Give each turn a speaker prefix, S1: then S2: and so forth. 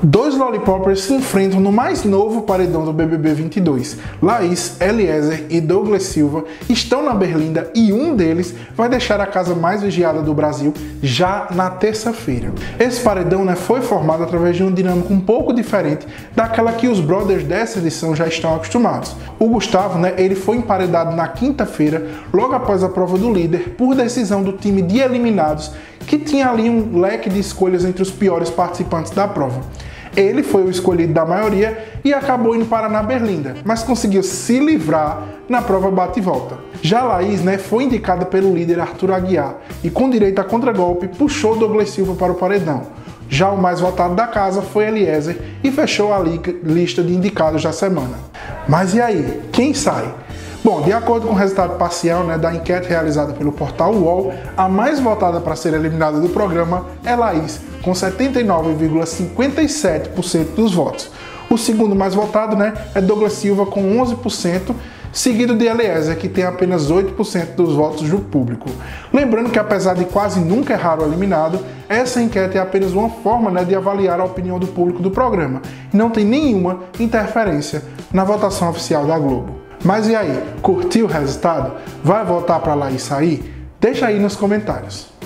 S1: Dois lollipoppers se enfrentam no mais novo paredão do BBB 22. Laís, Eliezer e Douglas Silva estão na Berlinda e um deles vai deixar a casa mais vigiada do Brasil já na terça-feira. Esse paredão né, foi formado através de uma dinâmica um pouco diferente daquela que os brothers dessa edição já estão acostumados. O Gustavo, né, ele foi emparedado na quinta-feira, logo após a prova do líder, por decisão do time de eliminados, que tinha ali um leque de escolhas entre os piores participantes da prova. Ele foi o escolhido da maioria e acabou indo para na Berlinda, mas conseguiu se livrar na prova bate e volta. Já Laís né, foi indicada pelo líder Arthur Aguiar e, com direito a contragolpe, puxou Douglas Silva para o paredão. Já o mais votado da casa foi Eliezer e fechou a lista de indicados da semana. Mas e aí? Quem sai? Bom, de acordo com o resultado parcial né, da enquete realizada pelo portal UOL, a mais votada para ser eliminada do programa é Laís, com 79,57% dos votos. O segundo mais votado né, é Douglas Silva, com 11%, seguido de Eliezer, que tem apenas 8% dos votos do público. Lembrando que, apesar de quase nunca errar o eliminado, essa enquete é apenas uma forma né, de avaliar a opinião do público do programa e não tem nenhuma interferência na votação oficial da Globo. Mas e aí, curtiu o resultado? Vai votar para lá e sair? Deixa aí nos comentários.